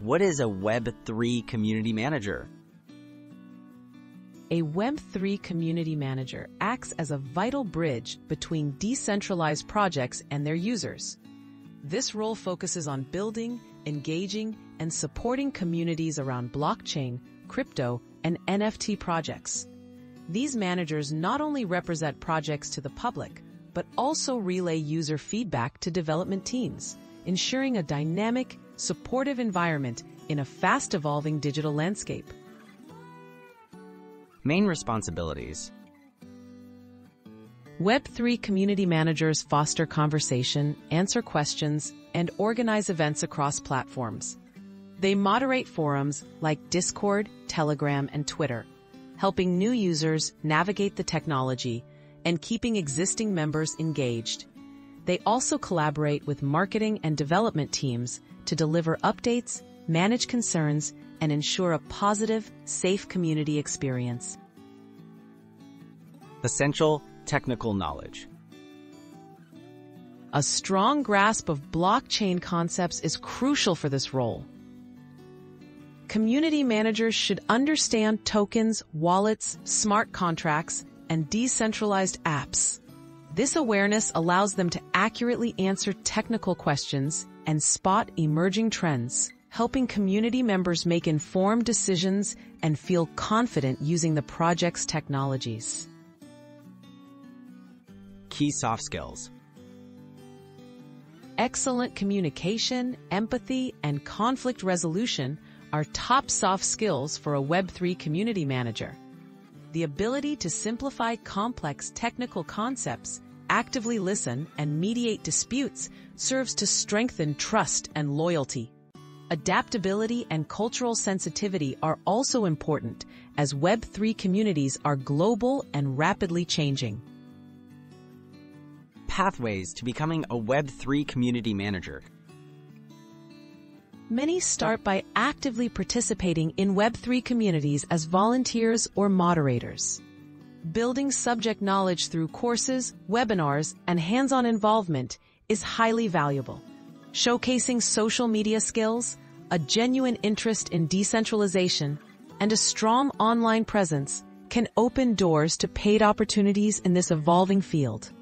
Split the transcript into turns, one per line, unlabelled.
What is a Web3 community manager?
A Web3 community manager acts as a vital bridge between decentralized projects and their users. This role focuses on building, engaging, and supporting communities around blockchain, crypto, and NFT projects. These managers not only represent projects to the public, but also relay user feedback to development teams, ensuring a dynamic, supportive environment in a fast-evolving digital landscape.
Main responsibilities.
Web3 community managers foster conversation, answer questions, and organize events across platforms. They moderate forums like Discord, Telegram, and Twitter, helping new users navigate the technology and keeping existing members engaged. They also collaborate with marketing and development teams to deliver updates, manage concerns, and ensure a positive, safe community experience.
Essential technical knowledge.
A strong grasp of blockchain concepts is crucial for this role. Community managers should understand tokens, wallets, smart contracts, and decentralized apps. This awareness allows them to accurately answer technical questions and spot emerging trends helping community members make informed decisions and feel confident using the project's technologies.
Key soft skills.
Excellent communication, empathy, and conflict resolution are top soft skills for a Web3 community manager. The ability to simplify complex technical concepts, actively listen, and mediate disputes serves to strengthen trust and loyalty adaptability and cultural sensitivity are also important as Web3 communities are global and rapidly changing.
Pathways to becoming a Web3 community manager.
Many start by actively participating in Web3 communities as volunteers or moderators. Building subject knowledge through courses, webinars, and hands-on involvement is highly valuable showcasing social media skills, a genuine interest in decentralization, and a strong online presence can open doors to paid opportunities in this evolving field.